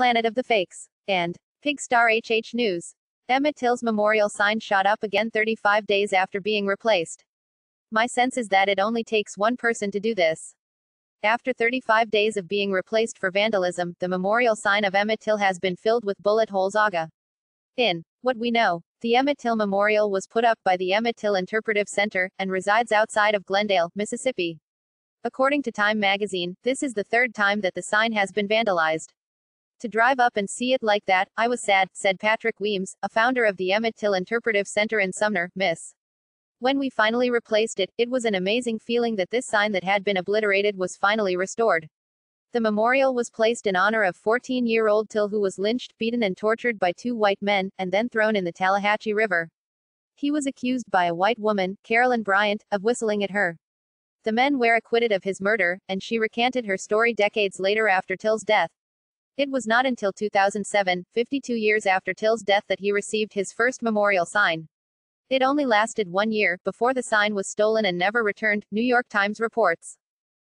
Planet of the Fakes, and Pigstar HH News. Emmett Till's memorial sign shot up again 35 days after being replaced. My sense is that it only takes one person to do this. After 35 days of being replaced for vandalism, the memorial sign of Emmett Till has been filled with bullet holes. Aga. In what we know, the Emmett Till Memorial was put up by the Emmett Till Interpretive Center and resides outside of Glendora, Mississippi. According to Time magazine, this is the third time that the sign has been vandalized. To drive up and see it like that, I was sad, said Patrick Weems, a founder of the Emmett Till Interpretive Center in Sumner, Miss. When we finally replaced it, it was an amazing feeling that this sign that had been obliterated was finally restored. The memorial was placed in honor of 14 year old Till, who was lynched, beaten, and tortured by two white men, and then thrown in the Tallahatchie River. He was accused by a white woman, Carolyn Bryant, of whistling at her. The men were acquitted of his murder, and she recanted her story decades later after Till's death. It was not until 2007, 52 years after Till's death, that he received his first memorial sign. It only lasted one year, before the sign was stolen and never returned, New York Times reports.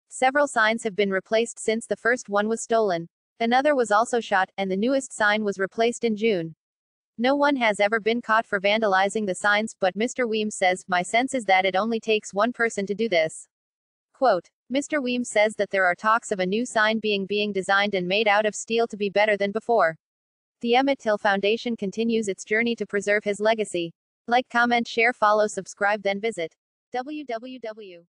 Several signs have been replaced since the first one was stolen. Another was also shot, and the newest sign was replaced in June. No one has ever been caught for vandalizing the signs, but Mr. Weems says, My sense is that it only takes one person to do this. Quote, Mr. Weems says that there are talks of a new sign being being designed and made out of steel to be better than before. The Emmett Till Foundation continues its journey to preserve his legacy. Like, comment, share, follow, subscribe, then visit www